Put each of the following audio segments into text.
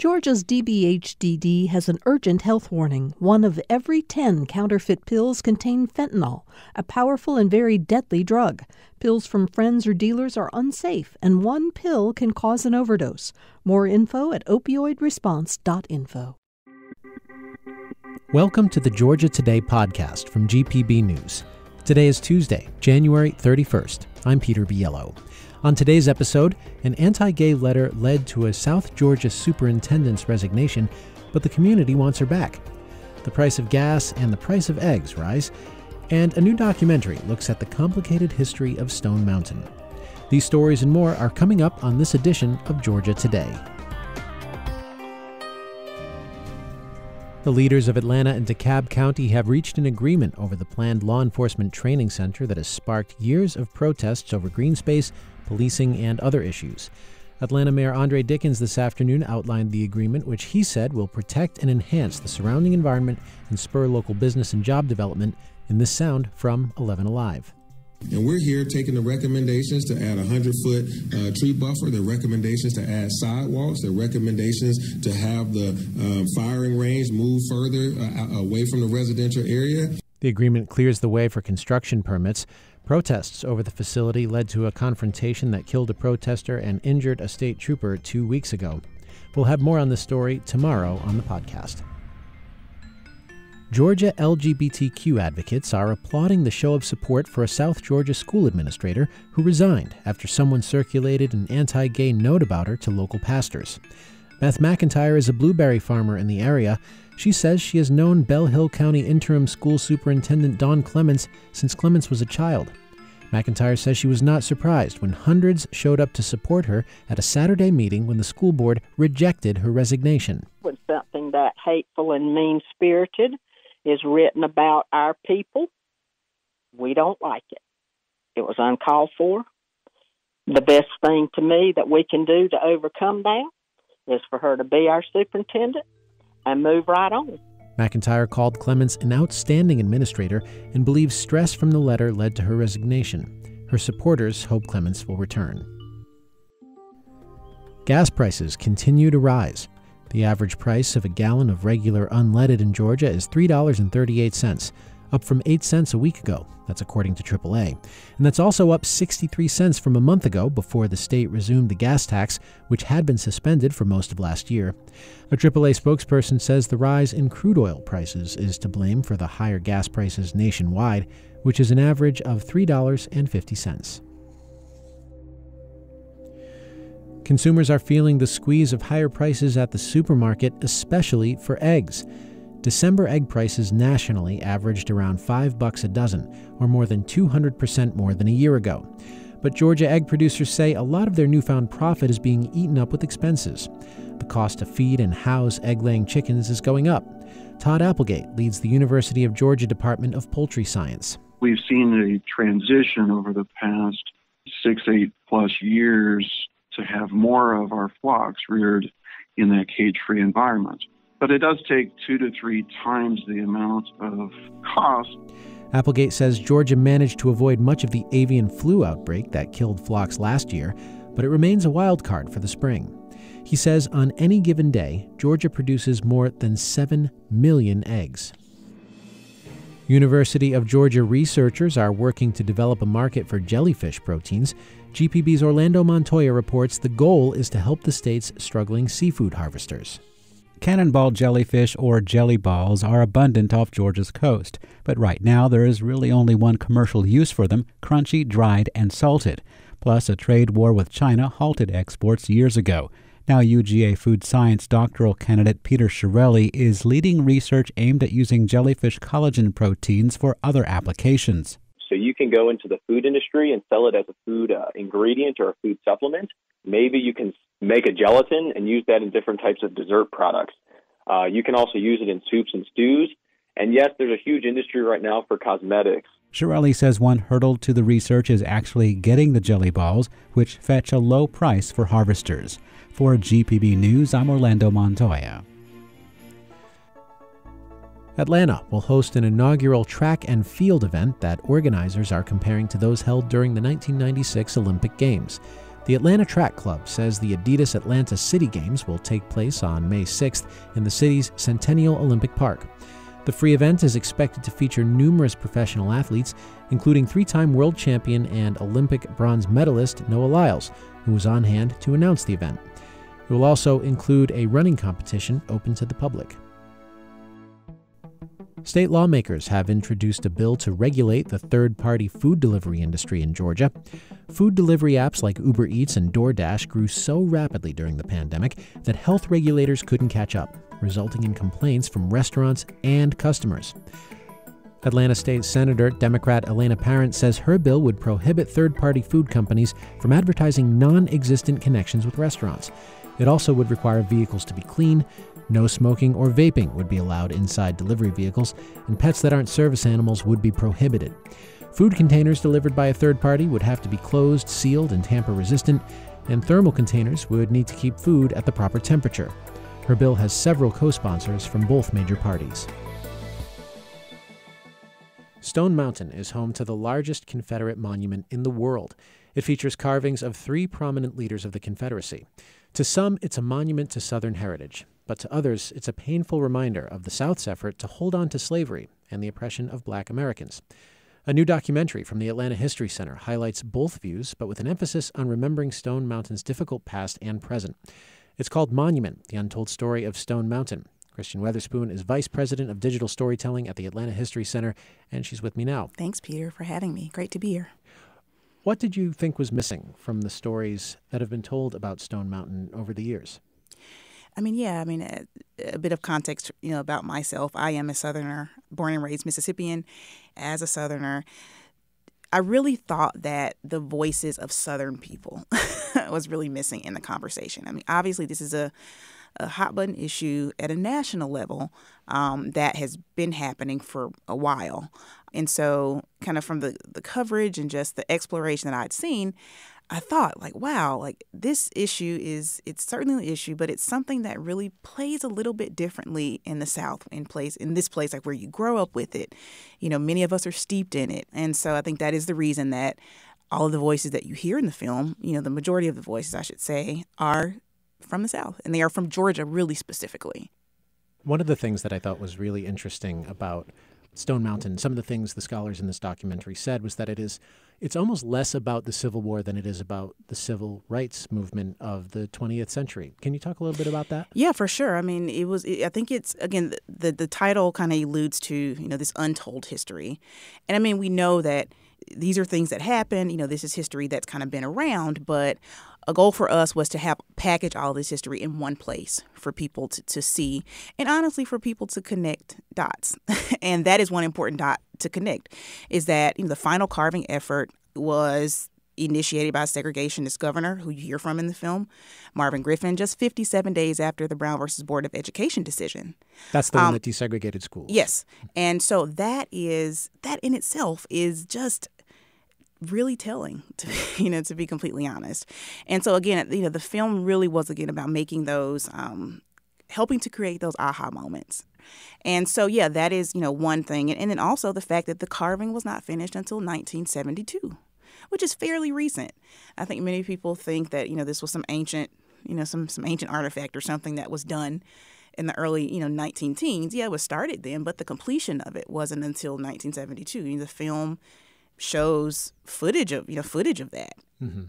Georgia's DBHDD has an urgent health warning. One of every 10 counterfeit pills contain fentanyl, a powerful and very deadly drug. Pills from friends or dealers are unsafe, and one pill can cause an overdose. More info at opioidresponse.info. Welcome to the Georgia Today podcast from GPB News. Today is Tuesday, January 31st. I'm Peter Biello. On today's episode, an anti gay letter led to a South Georgia superintendent's resignation, but the community wants her back. The price of gas and the price of eggs rise, and a new documentary looks at the complicated history of Stone Mountain. These stories and more are coming up on this edition of Georgia Today. The leaders of Atlanta and DeKalb County have reached an agreement over the planned law enforcement training center that has sparked years of protests over green space policing, and other issues. Atlanta Mayor Andre Dickens this afternoon outlined the agreement, which he said will protect and enhance the surrounding environment and spur local business and job development. In this sound from 11 Alive. And we're here taking the recommendations to add a 100 foot uh, tree buffer, the recommendations to add sidewalks, the recommendations to have the um, firing range move further uh, away from the residential area. The agreement clears the way for construction permits. Protests over the facility led to a confrontation that killed a protester and injured a state trooper two weeks ago. We'll have more on this story tomorrow on the podcast. Georgia LGBTQ advocates are applauding the show of support for a South Georgia school administrator who resigned after someone circulated an anti gay note about her to local pastors. Beth McIntyre is a blueberry farmer in the area she says she has known Ben Hill County Interim School Superintendent Dawn Clements since Clements was a child. McIntyre says she was not surprised when hundreds showed up to support her at a Saturday meeting when the school board rejected her resignation. When something that hateful and mean spirited is written about our people, we don't like it. It was uncalled for. The best thing to me that we can do to overcome that is for her to be our superintendent and move right on. McIntyre called Clements an outstanding administrator and believes stress from the letter led to her resignation. Her supporters hope Clements will return. Gas prices continue to rise. The average price of a gallon of regular unleaded in Georgia is $3.38 up from 8 cents a week ago. That's according to AAA. And that's also up 63 cents from a month ago before the state resumed the gas tax, which had been suspended for most of last year. A AAA spokesperson says the rise in crude oil prices is to blame for the higher gas prices nationwide, which is an average of $3.50. Consumers are feeling the squeeze of higher prices at the supermarket, especially for eggs. December egg prices nationally averaged around 5 bucks a dozen, or more than 200% more than a year ago. But Georgia egg producers say a lot of their newfound profit is being eaten up with expenses. The cost to feed and house egg-laying chickens is going up. Todd Applegate leads the University of Georgia Department of Poultry Science. We've seen a transition over the past six, eight plus years to have more of our flocks reared in that cage free environment but it does take two to three times the amount of cost. Applegate says Georgia managed to avoid much of the avian flu outbreak that killed flocks last year, but it remains a wild card for the spring. He says on any given day, Georgia produces more than 7 million eggs. University of Georgia researchers are working to develop a market for jellyfish proteins. GPB's Orlando Montoya reports the goal is to help the state's struggling seafood harvesters. Cannonball jellyfish or jelly balls are abundant off Georgia's coast, but right now there is really only one commercial use for them crunchy, dried, and salted. Plus, a trade war with China halted exports years ago. Now, UGA food science doctoral candidate Peter Chiarelli is leading research aimed at using jellyfish collagen proteins for other applications. So, you can go into the food industry and sell it as a food uh, ingredient or a food supplement. Maybe you can make a gelatin and use that in different types of dessert products. Uh, you can also use it in soups and stews. And yes, there's a huge industry right now for cosmetics. Chiarelli says one hurdle to the research is actually getting the jelly balls, which fetch a low price for harvesters. For GPB News, I'm Orlando Montoya. Atlanta will host an inaugural track and field event that organizers are comparing to those held during the 1996 Olympic Games. The Atlanta Track Club says the Adidas Atlanta City Games will take place on May 6th in the city's Centennial Olympic Park. The free event is expected to feature numerous professional athletes, including three time world champion and Olympic bronze medalist Noah Lyles, who was on hand to announce the event. It will also include a running competition open to the public. State lawmakers have introduced a bill to regulate the third party food delivery industry in Georgia. Food delivery apps like Uber Eats and DoorDash grew so rapidly during the pandemic that health regulators couldn't catch up, resulting in complaints from restaurants and customers. Atlanta State Senator Democrat Elena Parent says her bill would prohibit third party food companies from advertising non existent connections with restaurants. It also would require vehicles to be clean, no smoking or vaping would be allowed inside delivery vehicles, and pets that aren't service animals would be prohibited. Food containers delivered by a third party would have to be closed, sealed, and tamper resistant, and thermal containers would need to keep food at the proper temperature. Her bill has several co sponsors from both major parties. Stone Mountain is home to the largest Confederate monument in the world. It features carvings of three prominent leaders of the Confederacy. To some, it's a monument to Southern heritage but to others, it's a painful reminder of the South's effort to hold on to slavery and the oppression of black Americans. A new documentary from the Atlanta History Center highlights both views, but with an emphasis on remembering Stone Mountain's difficult past and present. It's called Monument The Untold Story of Stone Mountain. Christian Weatherspoon is Vice President of Digital Storytelling at the Atlanta History Center, and she's with me now. Thanks, Peter, for having me. Great to be here. What did you think was missing from the stories that have been told about Stone Mountain over the years? I mean, yeah, I mean, a, a, bit of context, you know, about myself. I am a Southerner, born and raised Mississippian. As a Southerner, I really thought that the voices of Southern people was really missing in the conversation. I mean, obviously, this is a, a hot button issue at a national level um, that has been happening for a while. And so, kind of from the, the coverage and just the exploration that I'd seen, I thought like, wow, like this issue is it's certainly an issue, but it's something that really plays a little bit differently in the South, in place in this place, like where you grow up with it. You know, many of us are steeped in it, and so I think that is the reason that all of the voices that you hear in the film, you know, the majority of the voices, I should say, are from the South, and they are from Georgia, really specifically. One of the things that I thought was really interesting about Stone Mountain, some of the things the scholars in this documentary said was that it is it's almost less about the Civil War than it is about the civil rights movement of the 20th century. Can you talk a little bit about that? Yeah, for sure. I mean, it was. I think it's again the the, the title kind of alludes to you know this untold history, and I mean we know that these are things that happen. You know, this is history that's kind of been around, but a goal for us was to have package all this history in one place for people to, to see and honestly for people to connect dots and that is one important dot to connect is that you know, the final carving effort was initiated by a segregationist governor who you hear from in the film, Marvin Griffin, just 57 days after the Brown versus Board of Education decision. That's the um, one that desegregated schools. Yes. And so that is that in itself is just really telling to you know to be completely honest and so again you know the film really was again about making those um, helping to create those aha moments and so yeah that is you know one thing and, and then also the fact that the carving was not finished until 1972 which is fairly recent i think many people think that you know this was some ancient you know some some ancient artifact or something that was done in the early, you know, 19 teens. Yeah, it was started then, but the completion of it wasn't until 1972. You know, the film shows footage of you know footage of that. Mm-hmm.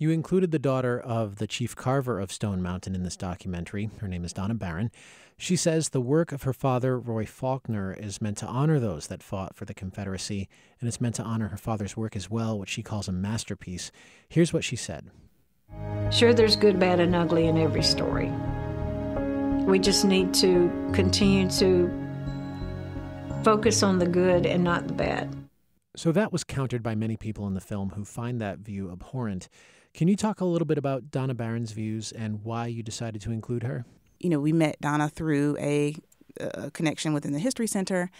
You included the daughter of the chief carver of Stone Mountain in this documentary. Her name is Donna Barron. She says the work of her father, Roy Faulkner, is meant to honor those that fought for the Confederacy, and it's meant to honor her father's work as well, what she calls a masterpiece. Here's what she said Sure, there's good, bad, and ugly in every story. We just need to continue to focus on the good and not the bad. So that was countered by many people in the film who find that view abhorrent. Can you talk a little bit about Donna Barron's views and why you decided to include her? You know, we met Donna through a, a connection within the History Center,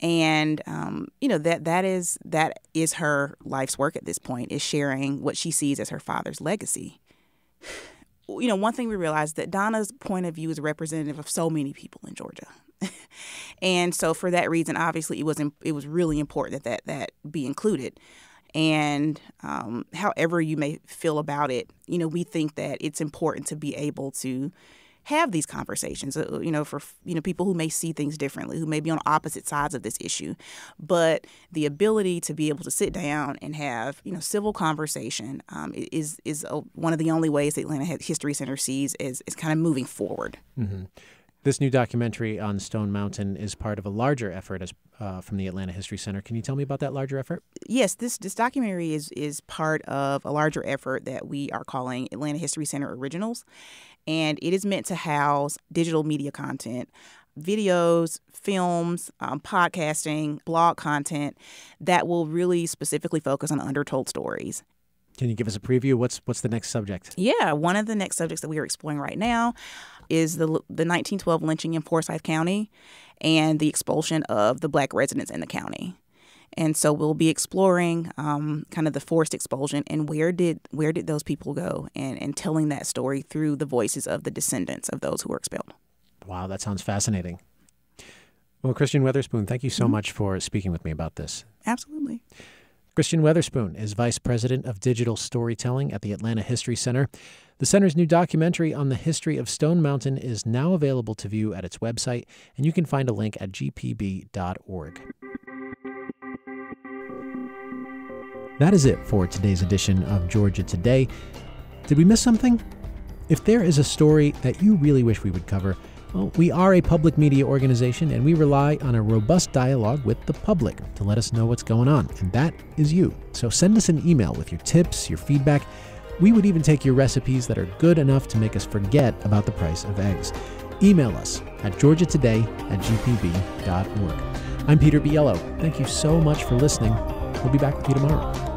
and um, you know that that is that is her life's work at this point is sharing what she sees as her father's legacy. You know, one thing we realized that Donna's point of view is representative of so many people in Georgia. and so for that reason, obviously, it was it was really important that that, that be included. And um, however you may feel about it, you know, we think that it's important to be able to have these conversations uh, you know for you know people who may see things differently who may be on opposite sides of this issue but the ability to be able to sit down and have you know civil conversation um, is is a, one of the only ways the Atlanta History Center sees is, is kind of moving forward mm-hmm. This new documentary on Stone Mountain is part of a larger effort as, uh, from the Atlanta History Center. Can you tell me about that larger effort? Yes, this this documentary is is part of a larger effort that we are calling Atlanta History Center Originals, and it is meant to house digital media content videos, films, um, podcasting, blog content that will really specifically focus on undertold stories. Can you give us a preview? What's what's the next subject? Yeah, one of the next subjects that we are exploring right now is the the 1912 lynching in Forsyth County and the expulsion of the black residents in the county. And so we'll be exploring um, kind of the forced expulsion and where did where did those people go and, and telling that story through the voices of the descendants of those who were expelled. Wow, that sounds fascinating. Well, Christian Weatherspoon, thank you so mm-hmm. much for speaking with me about this. Absolutely. Christian Weatherspoon is Vice President of Digital Storytelling at the Atlanta History Center. The center's new documentary on the history of Stone Mountain is now available to view at its website, and you can find a link at gpb.org. That is it for today's edition of Georgia Today. Did we miss something? If there is a story that you really wish we would cover, well, we are a public media organization and we rely on a robust dialogue with the public to let us know what's going on, and that is you. So send us an email with your tips, your feedback. We would even take your recipes that are good enough to make us forget about the price of eggs. Email us at georgiatoday at gpb.org. I'm Peter Biello. Thank you so much for listening. We'll be back with you tomorrow.